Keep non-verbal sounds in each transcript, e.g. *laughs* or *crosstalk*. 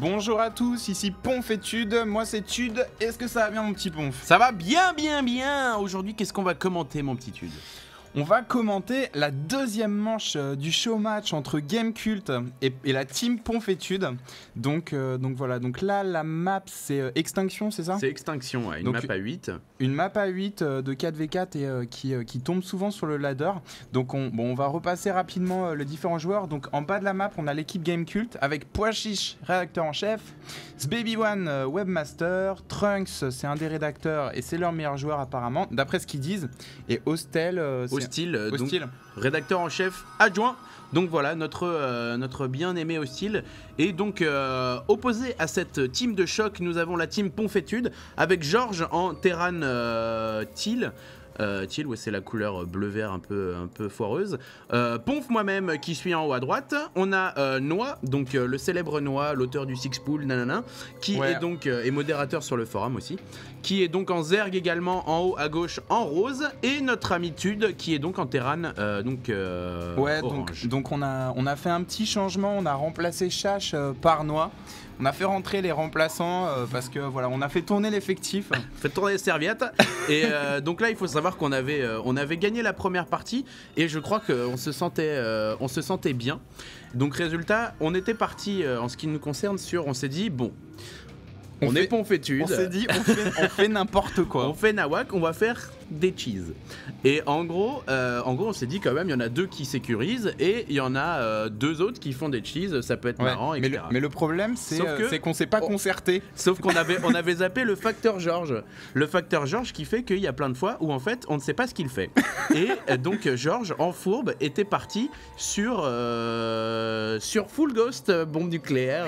Bonjour à tous, ici Ponf Étude, moi c'est Tude, est-ce que ça va bien mon petit Ponf? Ça va bien, bien, bien. Aujourd'hui, qu'est-ce qu'on va commenter, mon petit Tude on va commenter la deuxième manche euh, du show match entre Game Cult et, la team Ponfétude. Donc, euh, donc voilà, donc là la map c'est euh, Extinction, c'est ça? C'est Extinction, ouais, une map à 8. Une map à 8 de 4v4 et qui, qui, tombe souvent sur le ladder. Donc on, bon, on va repasser rapidement les différents joueurs. Donc en bas de la map, on a l'équipe Game Cult avec Poichiche, rédacteur en chef, Baby One, webmaster, Trunks, c'est un des rédacteurs et c'est leur meilleur joueur apparemment, d'après ce qu'ils disent. Et Hostel, Hostile, euh, donc, rédacteur en chef adjoint. Donc voilà, notre, euh, notre bien-aimé Hostile. Et donc, euh, opposé à cette team de choc, nous avons la team Ponfétude avec Georges en Terran Thiel. Euh, c'est la couleur bleu-vert un peu, un peu foireuse. Euh, Ponf, moi-même, qui suis en haut à droite. On a euh, Noix, donc euh, le célèbre Noix, l'auteur du Six Pool, nanana, qui est donc est modérateur sur le forum aussi, qui est donc en Zerg également en haut à gauche en rose, et notre amitude qui est donc en Terran, donc ouais, Donc, donc, on a on a fait un petit changement, on a remplacé Chash par Noix. On a fait rentrer les remplaçants euh, parce que voilà, on a fait tourner l'effectif. fait tourner les serviettes. Et euh, donc là, il faut savoir qu'on avait, euh, on avait gagné la première partie et je crois qu'on se sentait, on se sentait bien. Donc résultat, on était parti en ce qui nous concerne sur, on s'est dit bon. On, est On s'est dit, on fait n'importe quoi. *laughs* on fait nawak, on va faire des cheese. Et en gros, euh, en gros, on s'est dit quand même, il y en a deux qui sécurisent et il y en a euh, deux autres qui font des cheese. Ça peut être marrant, etc. Mais le, problème, euh, c'est qu'on s'est pas concerté. Sauf qu'on avait, on avait zappé le facteur George. Le facteur George qui fait qu'il y a plein de fois où en fait, on ne sait pas ce qu'il fait. Et donc, George, en fourbe, était parti sur, sur Full Ghost, bombe nucléaire.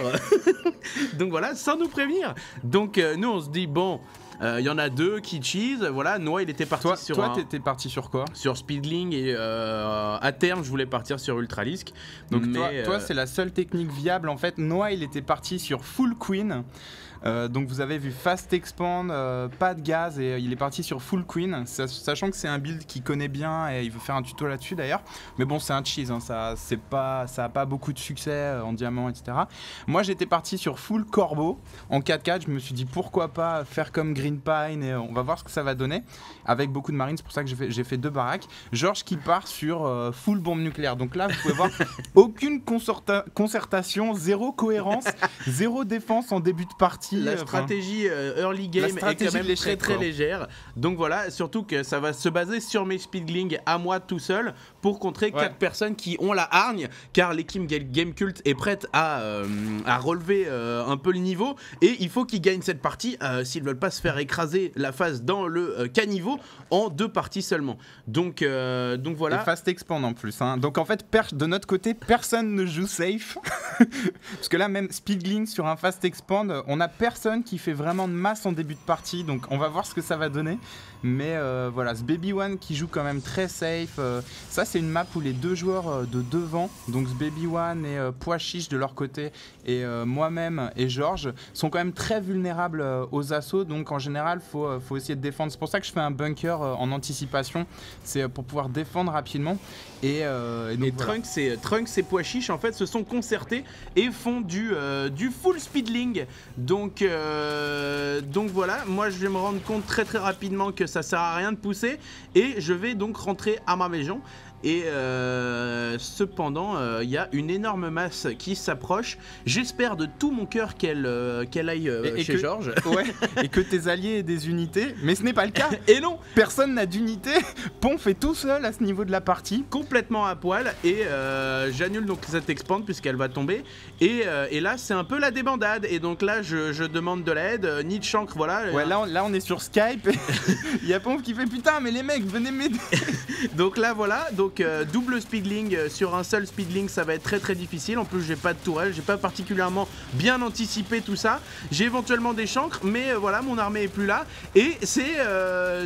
*laughs* donc voilà, sans nous prévenir. Donc, nous, on se dit, bon. Il y en a deux qui cheese. Voilà, Noah, il était parti sur. Toi, t'étais parti sur quoi? Sur Speedling et euh, à terme, je voulais partir sur Ultralisk. Donc, toi, toi euh, c'est la seule technique viable. En fait, Noah, il était parti sur Full Queen. Euh, donc vous avez vu Fast Expand, euh, pas de gaz et euh, il est parti sur Full Queen, sachant que c'est un build qu'il connaît bien et il veut faire un tuto là-dessus d'ailleurs. Mais bon, c'est un cheese, hein, ça c'est pas, ça a pas beaucoup de succès en diamant, etc. Moi j'étais parti sur Full Corbeau en 4-4. Je me suis dit pourquoi pas faire comme Green Pine et on va voir ce que ça va donner avec beaucoup de marines. C'est pour ça que j'ai fait, fait, deux baraques. Georges qui part sur Full bombe nucléaire. Donc là vous pouvez voir *laughs* aucune concertation, zéro cohérence, *laughs* zéro défense en début de partie la stratégie euh, early game est quand même très très légère. Donc voilà, surtout que ça va se baser sur mes speedlings à moi tout seul pour contrer quatre personnes qui ont la hargne, car l'équipe Game Cult est prête à, euh, à relever euh, un peu le niveau et il faut qu'ils gagnent cette partie s'ils veulent pas se faire écraser la phase dans le caniveau en deux parties seulement. Donc donc voilà. Fast expand en plus. Hein. Donc en fait, de notre côté, personne ne joue safe *laughs* parce que là même speedling sur un fast expand, on a personne qui fait vraiment de masse en début de partie, donc on va voir ce que ça va donner. Mais euh, voilà, ce Baby One qui joue quand même très safe. Euh, ça, c'est une map où les deux joueurs euh, de devant, donc ce Baby One et Pois Chiche de leur côté, et moi-même et Georges, sont quand même très vulnérables aux assauts. Donc en général, il faut, faut essayer de défendre. C'est pour ça que je fais un bunker en anticipation. C'est pour pouvoir défendre rapidement. Et, et, Trunks, et, Trunks et Pois Chiche, en fait, se sont concertés et font du, du full speedling. Donc donc, euh, donc voilà, moi je vais me rendre compte très très rapidement que ça sert à rien de pousser et je vais donc rentrer à ma maison et euh, cependant, il euh, y a une énorme masse qui s'approche. J'espère de tout mon cœur qu'elle euh, qu'elle aille chez Georges. *laughs* Ouais, et que tes alliés aient des unités. Mais ce n'est pas le cas. *laughs* et non Personne n'a d'unité. Pont fait tout seul à ce niveau de la partie. Complètement à poil. Et j'annule donc cette expand puisqu'elle va tomber. Et, et là, c'est un peu la débandade. Et donc là, je, je demande de l'aide. Ni de chancre, voilà. Ouais, là on, là, on est sur Skype. *laughs* Il y a Pomp qui fait putain, mais les mecs, venez m'aider. donc là, voilà. Donc euh, double speedling euh, sur un seul speedling ça va être très très difficile. En plus j'ai pas de tourelle, j'ai pas particulièrement bien anticipé tout ça. J'ai éventuellement des chancres, mais euh, voilà mon armée est plus là. Et c'est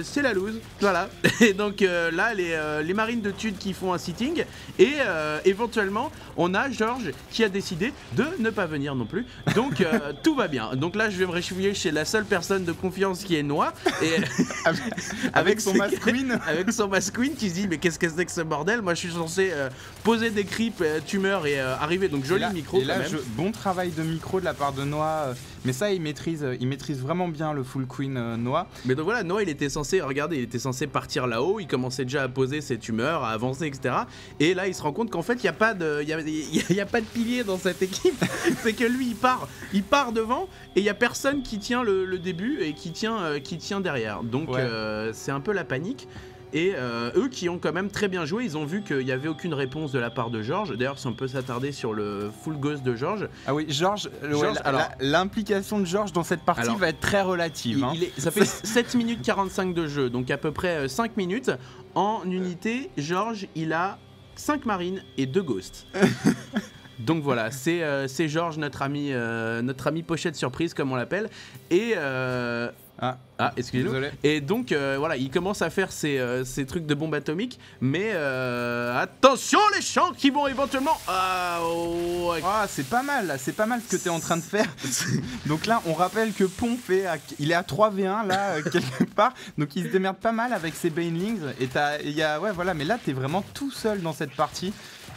c'est la loose. Voilà. *laughs* Et donc là, les, les marines de Tude qui font un sitting. Et éventuellement, on a Georges qui a décidé de ne pas venir non plus. Donc *laughs* tout va bien. Donc là, je vais me réfugier chez la seule personne de confiance qui est Noah. Et *laughs* Avec son ses- masquine. avec son masquine qui se dit mais qu'est-ce que c'est que ce bordel Moi je suis censé euh, poser des creeps, euh, tumeurs et euh, arriver donc joli Et là- micro et là, quand même. je- bon travail de micro de la part de Noah. Mais ça, il maîtrise, il maîtrise vraiment bien le full queen Noah. Mais donc voilà, Noah il était censé, regardez, il était censé partir là-haut, il commençait déjà à poser ses tumeurs, à avancer, etc. Et là il se rend compte qu'en fait il n'y a, pas de- il y a, y y pas de pilier dans cette équipe. *laughs* c'est que lui il part, il part devant et il n'y a personne qui tient le, le début et qui tient, euh, qui tient derrière. Donc Ouais. euh, c'est un peu la panique. Et euh, eux qui ont quand même très bien joué, ils ont vu qu'il n'y avait aucune réponse de la part de Georges. D'ailleurs, si on peut s'attarder sur le full ghost de Georges, Ah oui, Georges, euh, l'implication de Georges dans cette partie Alors, va être très relative. Il- hein. il est- ça fait *laughs* 7 minutes 45 de jeu, donc à peu près euh, 5 minutes. En unité, Georges, il a 5 marines et 2 ghosts. *laughs* donc voilà, c'est euh, c'est Georges, notre ami, euh, notre ami pochette surprise, comme on l'appelle. Et. euh, Ah. ah, excusez-nous. Et donc euh, voilà, il commence à faire ses, euh, ses trucs de bombe atomique, mais euh, attention les champs qui vont éventuellement. Ah, oh. Ah, c'est pas mal, là, c'est pas mal ce que tu es en train de faire. *laughs* Donc là, on rappelle que Pon fait à- il est à 3v1 là *laughs* quelque part. Donc il se démerde pas mal avec ses Banelings et t'as il y a ouais voilà, mais là tu es vraiment tout seul dans cette partie.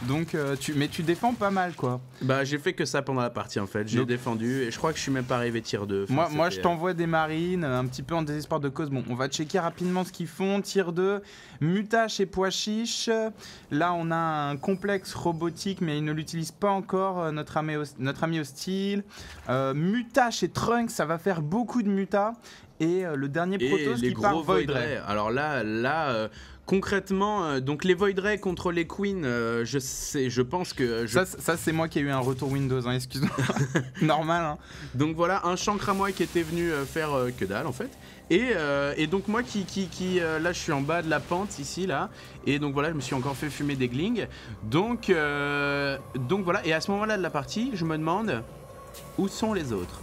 Donc euh, tu mais tu défends pas mal quoi. Bah j'ai fait que ça pendant la partie en fait, j'ai Donc- défendu et je crois que je suis même pas arrivé tir 2. moi moi je t'envoie des marines euh, un petit peu en désespoir de cause. Bon, on va checker rapidement ce qu'ils font. Tir 2, Muta chez Pois Chiche. Là, on a un complexe robotique mais il ne l'utilise pas encore euh, notre ami hos- notre ami hostile. Euh, Muta chez Trunks, ça va faire beaucoup de Muta. Et euh, le dernier Protoss qui part gros Void Ray. Alors là, là euh, concrètement, euh, donc les Void Ray contre les Queens, euh, je sais, je pense que. je- Ça, ça c'est moi qui ai eu un retour Windows, hein, excuse-moi. *laughs* Normal. Hein. Donc voilà, un chancramois qui était venu faire que dalle en fait. Et, et donc moi qui, qui, qui, là je suis en bas de la pente ici là et donc voilà je me suis encore fait fumer des glings donc donc voilà et à ce moment là de la partie je me demande où sont les autres?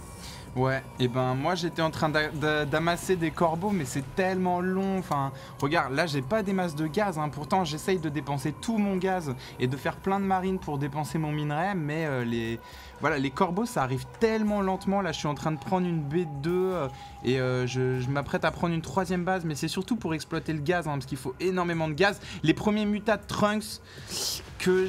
Ouais, et ben moi j'étais en train d'a- d'a- d'amasser des corbeaux, mais c'est tellement long. Enfin, regarde, là j'ai pas des masses de gaz, hein. pourtant j'essaye de dépenser tout mon gaz et de faire plein de marines pour dépenser mon minerai, mais euh, les, voilà, les corbeaux ça arrive tellement lentement. Là je suis en train de prendre une B2 euh, et euh, je, m'apprête à prendre une troisième base, mais c'est surtout pour exploiter le gaz, hein, parce qu'il faut énormément de gaz. Les premiers mutats Trunks que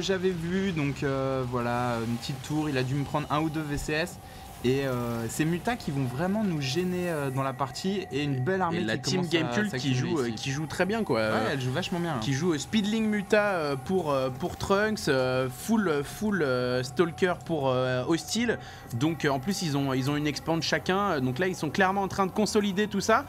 j'avais vu, donc voilà, une petite tour, il a dû me prendre un ou deux VCS. Et euh, ces mutas qui vont vraiment nous gêner euh, dans la partie et une belle armée et la qui team Gamecult qui joue euh, qui joue très bien quoi Ouais, elle joue vachement bien. là. qui joue euh, Speedling Muta pour, pour Trunks, full, full Stalker pour Hostile. Donc en plus ils ont, ils ont une expand chacun. Donc là ils sont clairement en train de consolider tout ça.